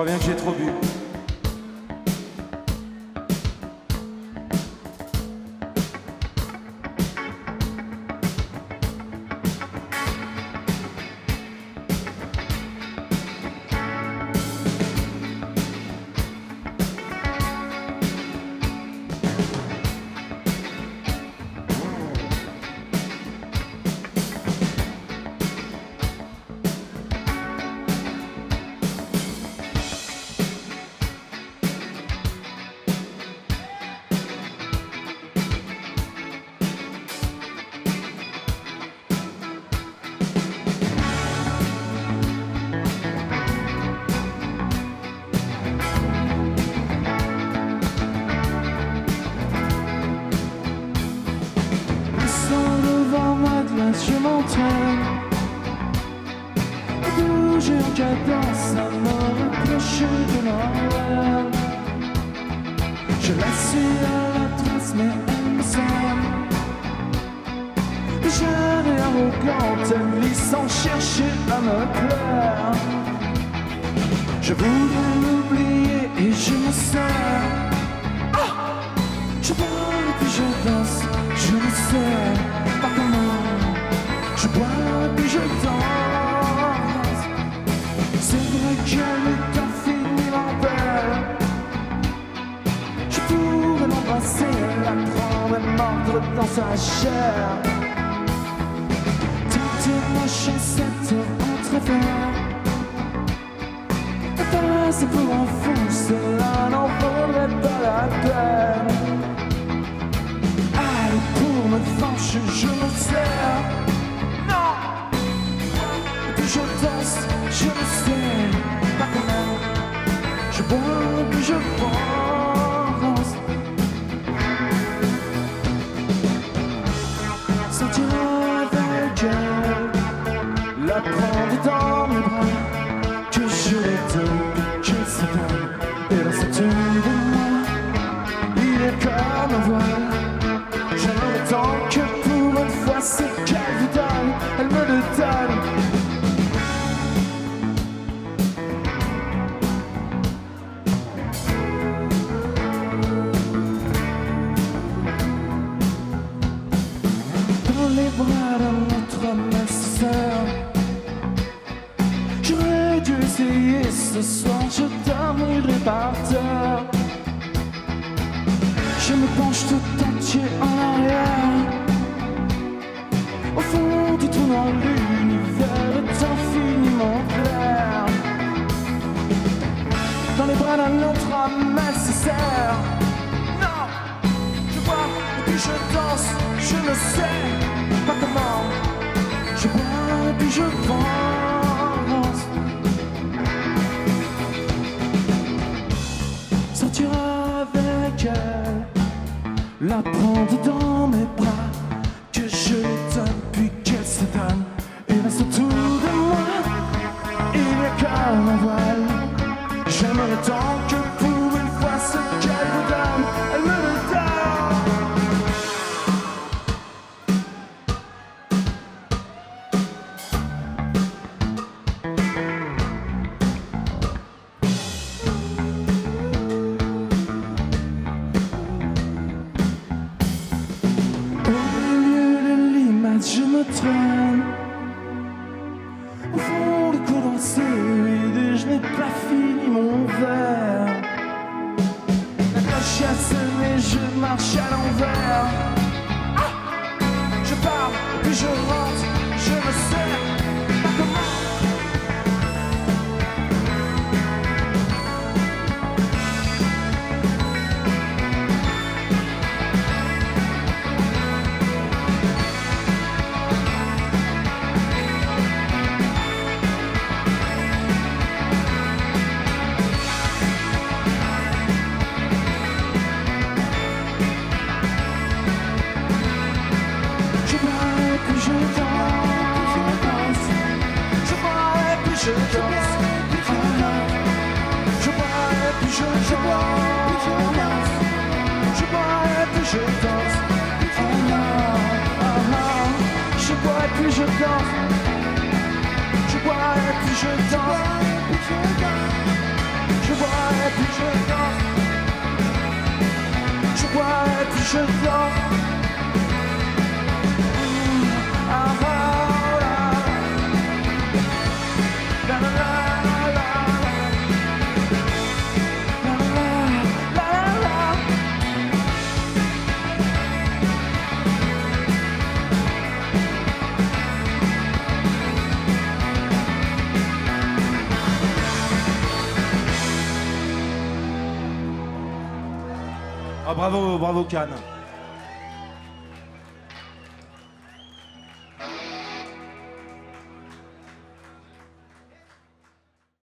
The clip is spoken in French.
crois bien que j'ai trop bu. Je m'entraîne. Bouger en cadence, à me rapprocher de Noël. Je la suis à la trace, mais elle me semble et arrogante. Elle lit sans chercher à me plaire. Je voudrais l'oublier et je me sers. L'embrasser, la prendre et mordre dans sa chair. Tenter ma chassette entre verres. Passer pour un fou, cela n'en pas la peine. Allez, pour me fâcher, je me sers. Il est comme un voile. Tant que pour une fois c'est donne, elle me le donne. Dans les bras de notre j'aurais dû essayer ce soir, je dormirai par terre. Je me penche tout entier en arrière. Au fond du trou l'univers est infiniment clair. Dans les bras d'un autre homme nécessaire. Non, je bois et puis je danse, je ne sais la prendre dans mes bras, que je l'étonne puis qu'elle s'étonne. Et reste autour de moi, il y a comme un voile. J'aimerais tant Au fond, le condensé vide, je n'ai pas fini mon verre. La cloche a sonné, je marche à l'envers. Ah je pars, puis je rentre, et puis je bravo, bravo Cannes.